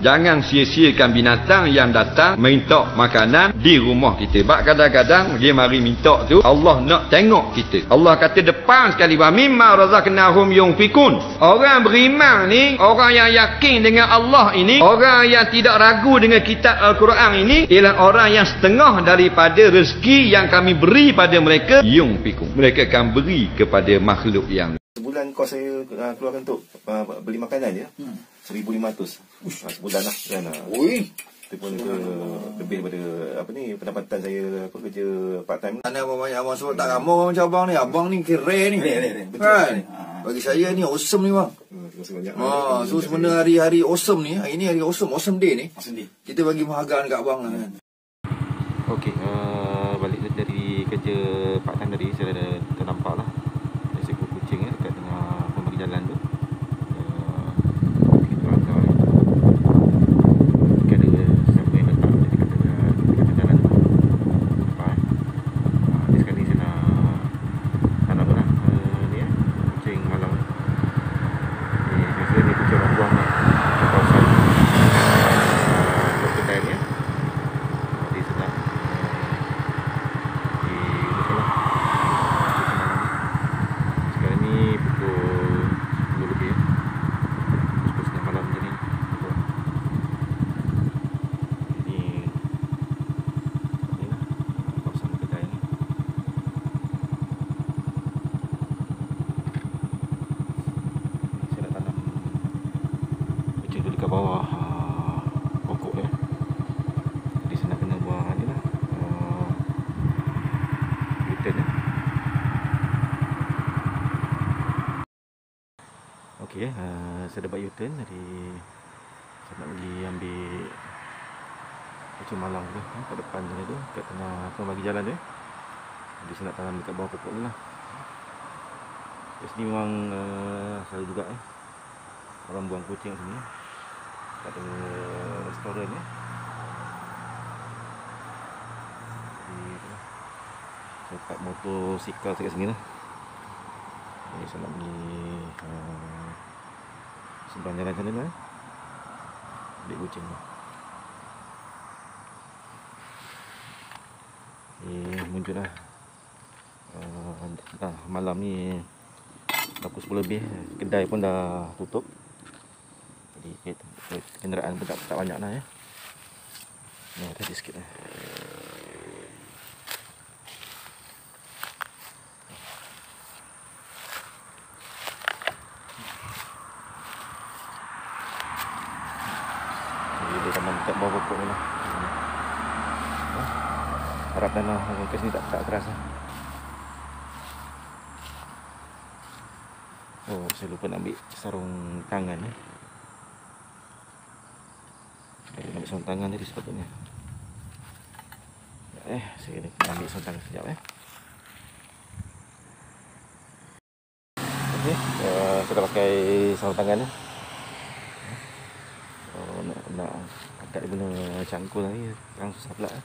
Jangan sia-siakan binatang yang datang minta makanan di rumah kita. Sebab kadang-kadang dia mari minta tu Allah nak tengok kita. Allah kata depan sekali wa mimma razaqnahum yunfikun. Orang beriman ni, orang yang yakin dengan Allah ini, orang yang tidak ragu dengan kitab Al-Quran ini ialah orang yang setengah daripada rezeki yang kami beri pada mereka yunfikun. Mereka akan beri kepada makhluk yang kos saya uh, keluarkan untuk uh, beli makanan je. Hmm. 1500. Uh, sebulan lah kan. Uh. Ui. Itu pun ke, lebih daripada apa ni pendapatan saya apa kerja part time. Mana abang banyak abang sebut tak ramah macam abang ni. Abang ni keren ni. Betul. Kan? Bagi saya ni awesome ni bang. Terima kasih banyak. Ah, so sebenarnya hari-hari awesome ni, hari ni hari awesome, awesome day ni. Sedih. Kita bagi penghargaan dekat abang lah kan. Okey, uh, balik dari kerja part time tadi saya dah ternampak lah ada seekor kucing ya, dekat tengah pembagi jalan tu. Uh, kita langkah ni. Mungkin ada siapa yang letak dia kata dekat dekat jalan tu. Nampak eh. Uh, ni sekali saya nak tanam lah uh, ni ya, kucing malam ni. Ni biasa ni kucing orang buang ni. Kat kawasan uh, kedai ni ya. Di sebelah di sebelah sekarang ni pukul 10 lebih ya. pukul setengah malam macam ni Betul. ni ni lah kawasan kedai ni saya nak tanam kucing tu dekat bawah ah, pokok ya jadi saya nak kena buang ni lah uh, U-turn ya. Ya, uh, saya dah buat U-turn jadi saya nak pergi ambil kucing malang tu eh, kat depan sana tu kat tengah pembagi jalan tu eh. Jadi saya nak tanam dekat bawah pokok ni lah. Kat sini memang uh, selalu juga eh. Orang buang kucing kat sini. Tak ada restoran ya. Jadi itulah. Saya letak motosikal saya kat sini lah. Jadi saya nak pergi uh, seberang jalan sana lah. eh. Ambil kucing tu. Ni muncul lah. Uh, dah malam ni pukul 10 lebih kedai pun dah tutup jadi kenderaan pun tak, tak banyak lah ya ni tadi sikit lah jadi dia tanam dekat bawah pokok ni lah Ha? harap tanah ke sini tak, tak keras lah Oh, saya lupa nak ambil sarung tangan eh. Saya nak ambil sarung tangan tadi sepatutnya. Eh, saya kena ambil sarung tangan sekejap eh. Okey, uh, saya dah pakai sarung tangan ni. Oh, nak nak angkat dia guna cangkul ni, terang susah pula eh.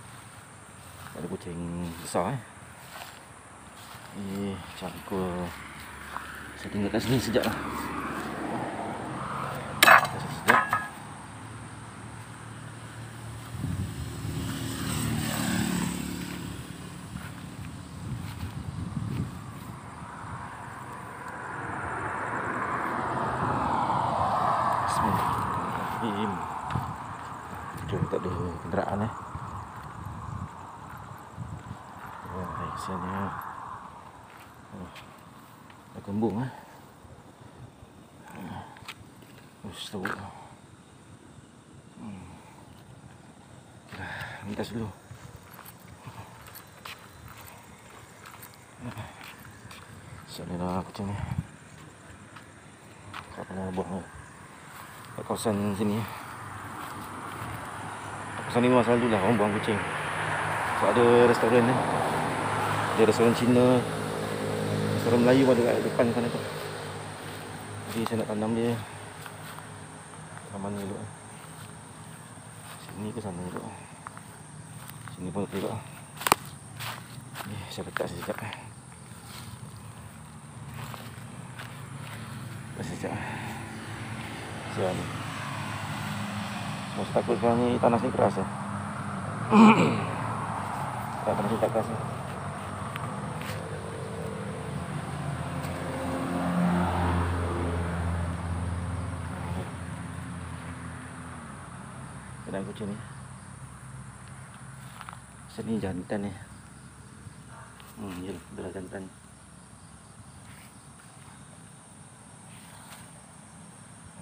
Ada kucing besar eh. Ni cangkul saya tinggal kat sini sekejap lah. Bismillahirrahmanirrahim Jom tak ada kenderaan eh Wah, kesiannya Oh Dah kembung eh. Ush, tahu. Hmm. Dah, mintas dulu. Sini lah kucing ni. Kau pernah buang ni. Kawasan sini. Kawasan ni memang selalu lah orang buang kucing. Sebab ada restoran ni. Ada restoran Cina, Restoran Melayu ada kat depan sana tu. Jadi saya nak tanam dia. Tanam mana dulu? Sini ke sana dulu? Sini pun okey juga. Ni saya letak sekejap eh. Letak sekejap. Siap ni. Mas takut sekarang ni tanah ni keras eh. tak tanah ni tak keras eh. Kedai kucing ni. Sini jantan ni. Hmm, ya, belah jantan.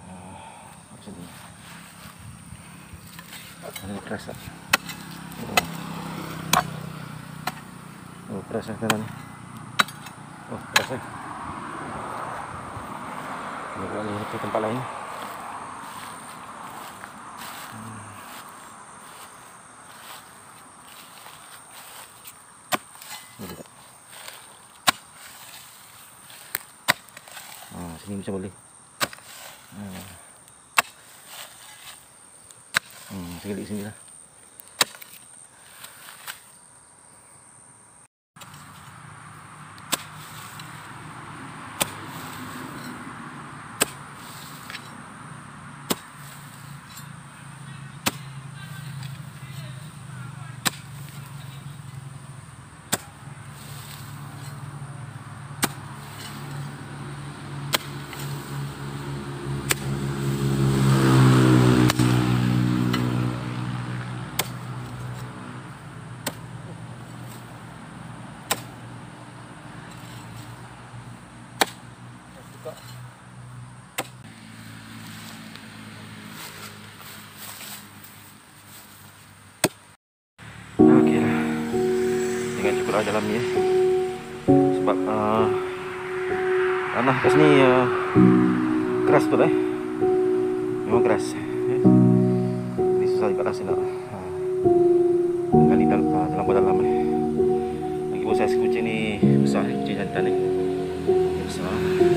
Ah, Sini. Ini keras tak? Oh. keras lah tanah ni. Oh, keras lah. Ini pula ni ke tempat lain. Tak? Ah, sini macam boleh. Ah. Sekali sini lah. Okey lah. Lah dalam ni eh. Sebab uh, tanah kat sini uh, keras betul eh. Memang keras. Eh. Ini susah juga rasa nak uh, gali dalam, uh, dalam eh. Lagi pun saiz kucing ni besar ni, kucing jantan ni. Dia besar.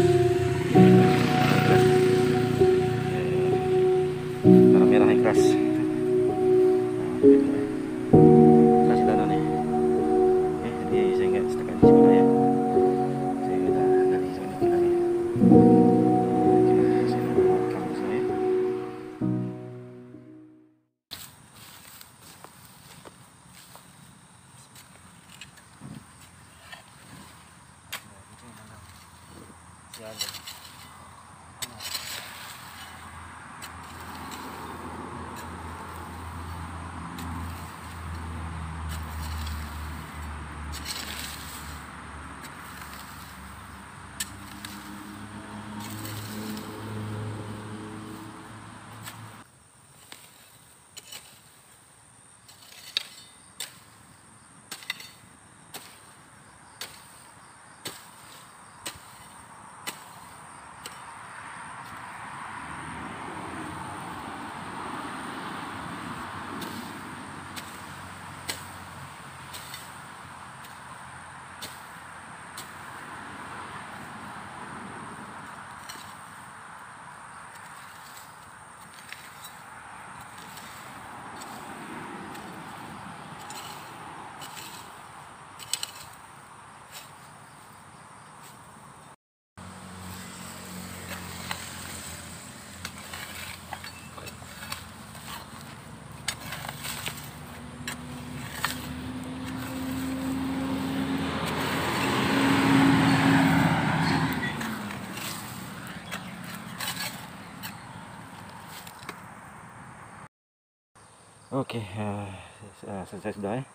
Okey, uh, selesai sudah eh.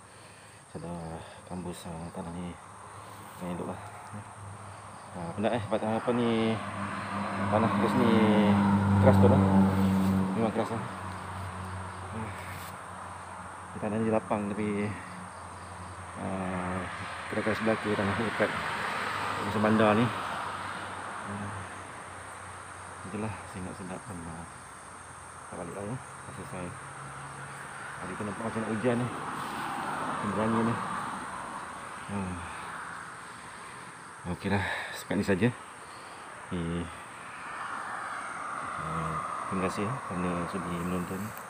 Sudah kambus uh, tanah ni. Saya elok lah. Uh, penat eh, apa, apa ni tanah kat sini keras tu lah. Memang keras lah. Uh, tanah ni lapang tapi uh, kira-kira sebelah kiri tanah ni dekat Kawasan bandar ni. Uh, itulah saya nak sedapkan uh, tak balik lah ya. Selesai. Hari tu nampak macam nak hujan ni. Berani ni. Hmm. Okeylah, setakat ni saja. Eh, terima kasih ya kerana sudi menonton.